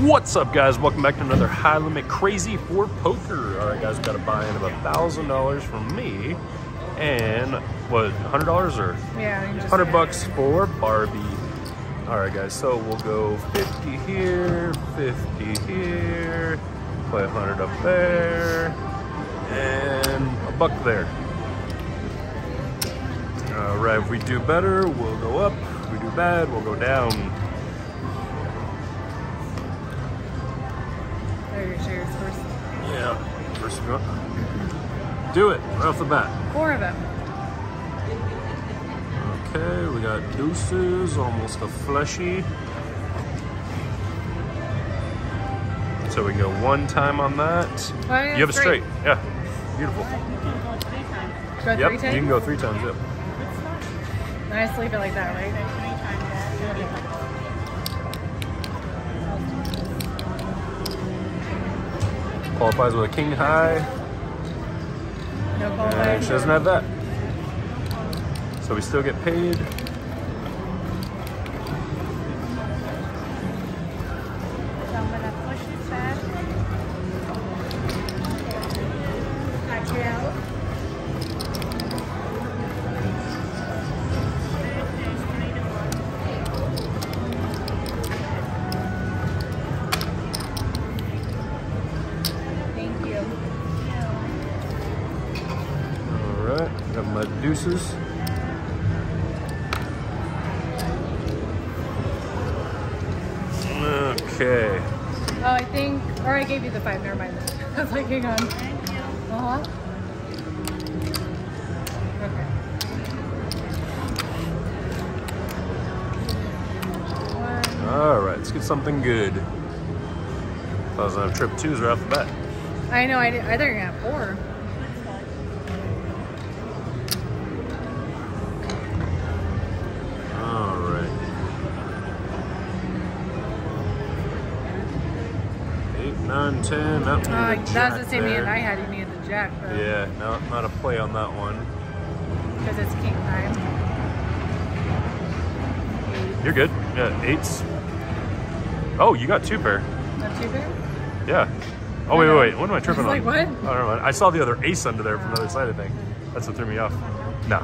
What's up, guys? Welcome back to another High Limit Crazy 4 Poker. All right, guys, got a buy-in of a thousand dollars from me, and what, hundred dollars or Yeah, hundred bucks for Barbie. All right, guys. So we'll go fifty here, fifty here, play a hundred up there, and a buck there. All right. If we do better, we'll go up. If we do bad, we'll go down. Shares first. Yeah. First go. Do it right off the bat. Four of them. Okay, we got deuces, almost a fleshy. So we can go one time on that. Yeah, you have a straight. straight. Yeah. Beautiful. Go Yep, three you can go three times, yep. I just leave it like that, right? Qualifies with a king high, No and she doesn't have that. So we still get paid. Deuces. Okay. Oh, I think, or I gave you the five. Never mind. I was like, hang on. Thank you. Uh huh. Okay. One. All right, let's get something good. I have trip twos right off the bat. I know. I, I thought you were gonna have four. Eight, nine, ten. That Uh, needed a that's the same hand. I had. You needed the jack, though. Yeah, no, not a play on that one. Because it's king time. You're good. Yeah, eights. Oh, you got two pair. Not two pair? Yeah. Oh wait, wait, wait. What am I tripping I was on? like, what? Oh, never mind. I saw the other ace under there from the other side. I think that's what threw me off. No.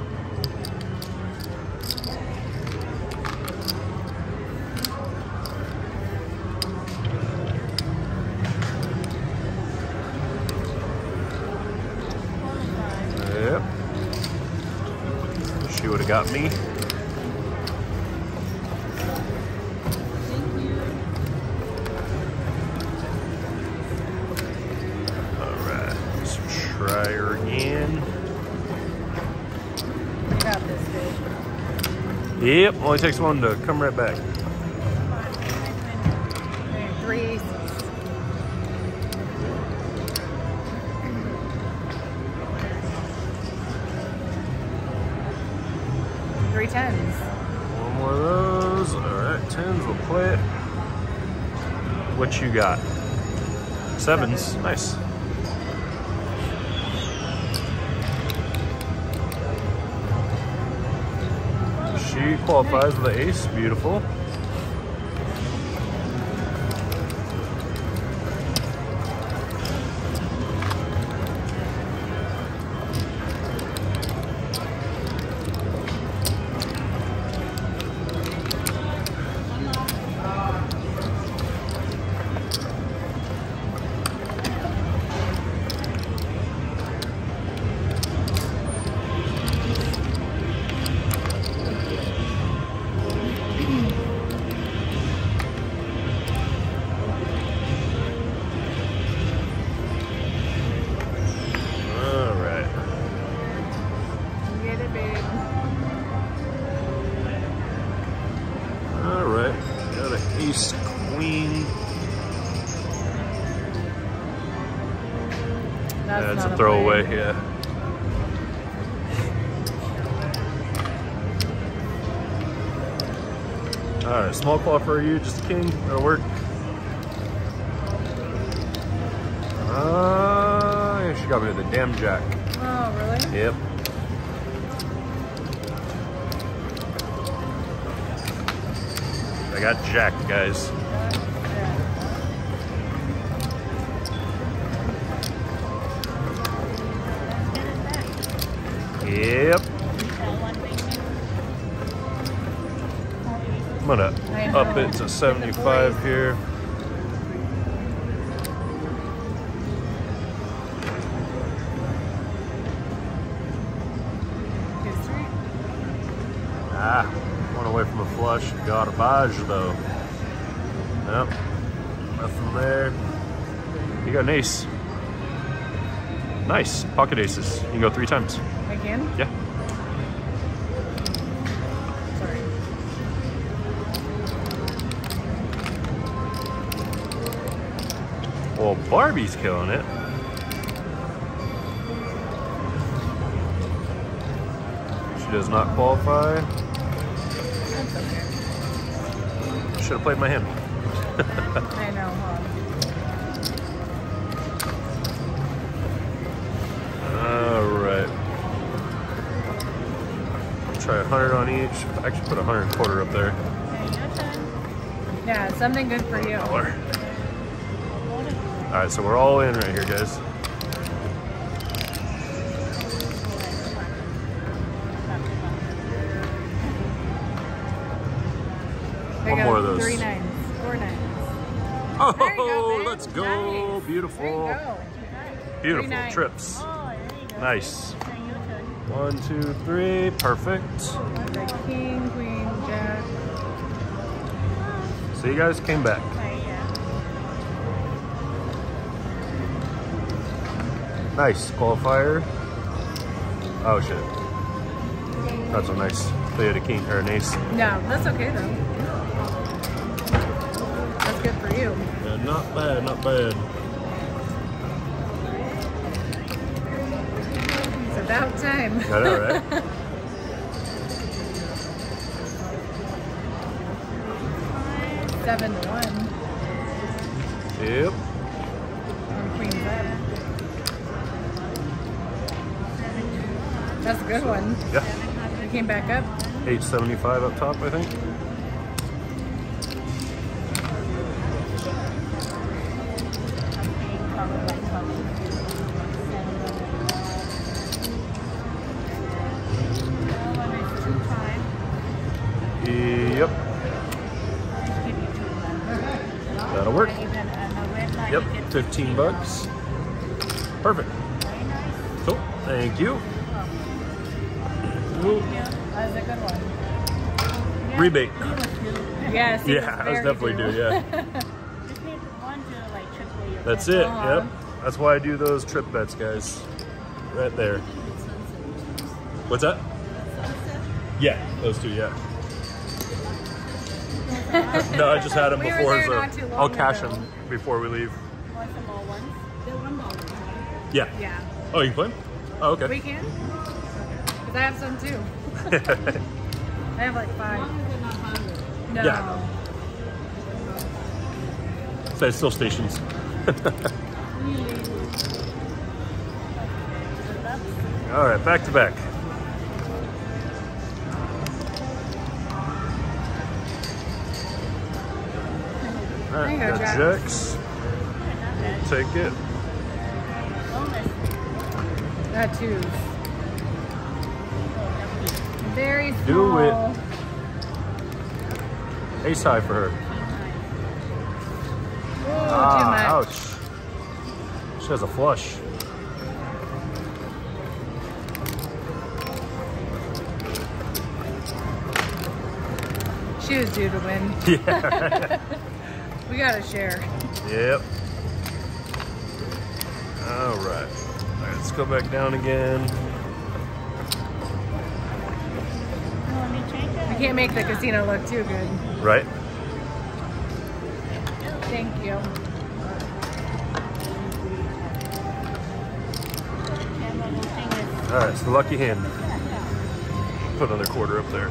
Yep. She would have got me. All right, let's try her again. You got this, dude. Yep, only takes one to come right back. Three tens. One more of those. All right, tens. We'll play it. What you got? Sevens. Seven. Nice. She qualifies with the ace. Beautiful. That's That's not a throwaway. play. Yeah. All right, small claw for you, just a king. That'll work. Uh, she got me with a damn jack. Oh, really? Yep. I got jack, guys. Yep. I'm gonna up it to 75 here. Ah, one away from a flush. Got a Garbage though. Yep. Nothing there. You got an ace. Nice. Pocket aces. You can go three times. Again? Yeah. Sorry. Well, Barbie's killing it. She does not qualify. Should have played my hand. I know, huh? Try a hundred on each. I actually, put a hundred quarter up there. Yeah, something good for you. Dollar. All right, so we're all in right here, guys. I One more of those. Three nines. Four nines. Oh, There go, let's go! Nice. Beautiful, There go. beautiful trips. Oh, there you go. Nice. Now your turn. One, two, three. Perfect. The king, queen, jack. So you guys came back. Okay, yeah. Nice qualifier. Oh shit. That's so nice. They had a king or an ace. No, that's okay though. That's good for you. Yeah, not bad, not bad. About time. I know, right? Seven to one. yep. And queen's up. That's a good one. Yeah. You came back up. 875 up top, I think. 15 bucks. Perfect. Cool. Thank you. Ooh, That's a good one. Rebate. Yes. Yeah, I was definitely due. yeah. Just need one to like triple your That's it. Yep. That's why I do those trip bets, guys. Right there. What's that? Yeah, those two. Yeah. no, I just had them We before, so not too long I'll cash ago. them before we leave. Want some more ones? Yeah. Yeah. Oh, you can play 'em? Oh, okay. We can? Because I have some too. I have like five. No. Yeah. so it's still stations. All right, back to back. All There you right, go, got Jack. Take it. Got twos. Very small. Do it. Ace high for her. Ooh, Ah, too much. ouch. She has a flush. She was due to win. Yeah. We gotta share. yep. All right. All right, let's go back down again. Want me to change it? We can't make the casino look too good. Right? Thank you. Yeah, but the thing is, All right, it's the lucky hand. Put another quarter up there.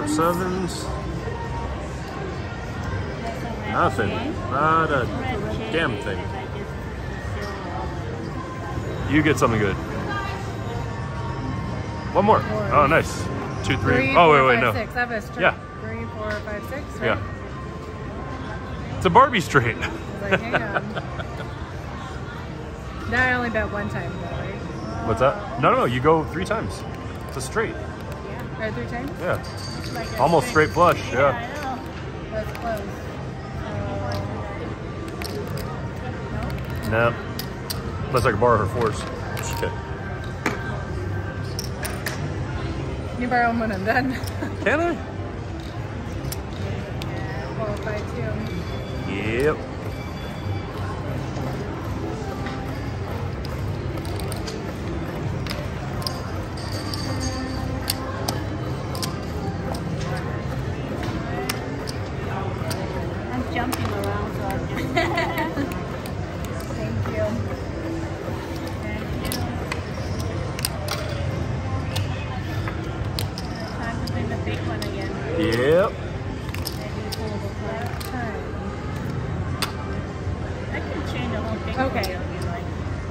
Trip Trip sevens? sevens. Nothing. Not a damn thing. You get something good. One more. Oh, nice. Two, three. Three, Oh, four, wait, wait, five, no. six. I have a strip. Yeah. Three, four, five, six. Right? Yeah. It's a Barbie straight. I was like, hang on. now I only bet one time though, right? What's that? No, no, no. You go three times. It's a straight. Yeah. Or three times? Yeah. Like Almost straight flush. Yeah, Yeah. I know. That's close. No. Unless I can borrow her fours. Shit. You borrow them when I'm done. Can I? Qualify too. Yep.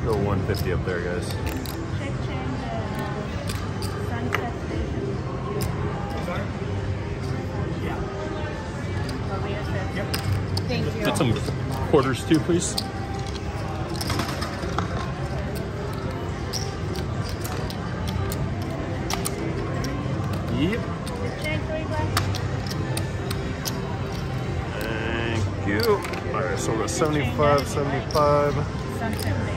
Go 150 up there, guys. Check change the sunset station. Maria said. Thank you. Get some quarters too, please. Yep. Check three bucks. Thank you. All right, so we're at 75, 75.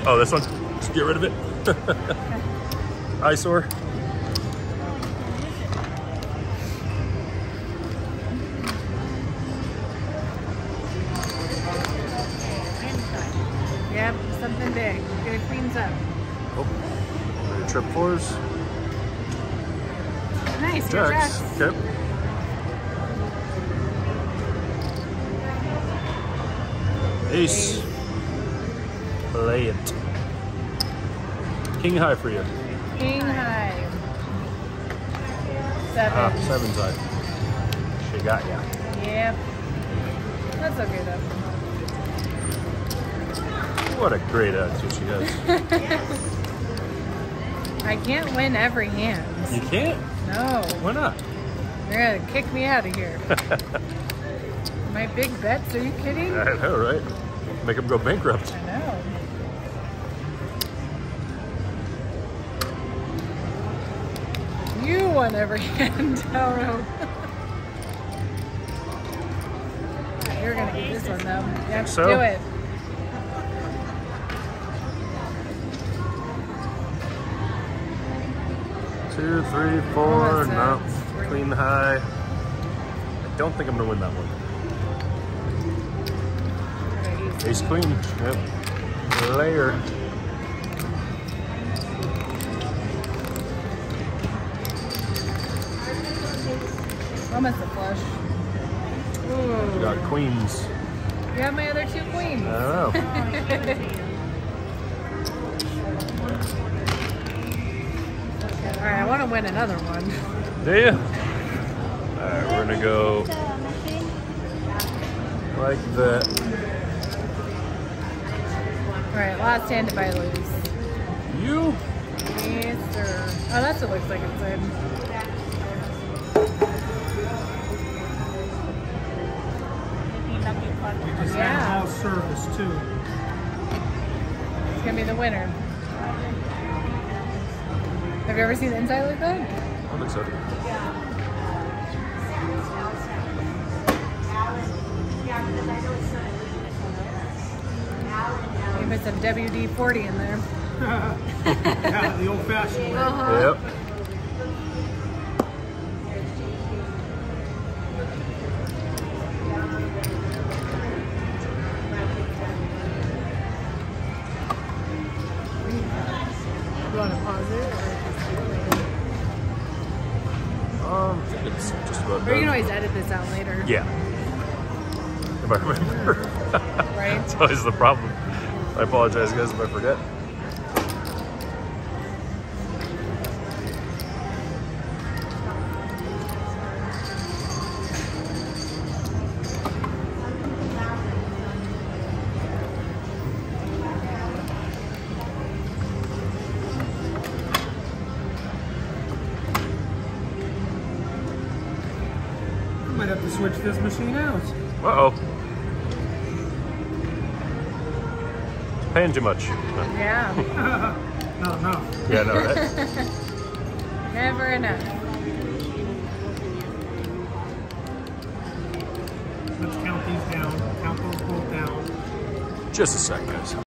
Oh, this one? Just get rid of it. Eyesore. Yep, something big. Get it cleans up. Oh, trip. Nice, Jacks. Okay. Ace. King high for you. King high. Seven. Ah, seven's high. She got ya. Yep. That's okay though. What a great attitude she has. I can't win every hand. you can't? No. Why not? You're gonna kick me out of here. My big bets, are you kidding? I know, right? Make them go bankrupt. I know. You won every hand, Tauro. You're gonna get this one though. Yep, so? do it. Two, three, four. No. Three. Clean high. I don't think I'm gonna win that one. Ace queen. Yep. Layer. Almost a flush. We Ooh. got queens. You have my other two queens. I don't know. All right, I want to win another one. Do you? Alright, we're gonna go like that. All right, last hand if I lose. You? Yes, sir. Oh, that's what it looks like inside. Maybe lucky punch. Just Yeah. have all service too. It's gonna be the winner. Have you ever seen the inside like that? I think so. You put some WD-40 in there. yeah, the old fashioned way. Uh-huh. Yep. If I remember. Right? That's always the problem. I apologize, guys, if I forget. Machine out. Uh-oh. Paying too much. Yeah. Not enough. Yeah, no, right? Never enough. Let's count these down. Count those both down. Just a sec, guys.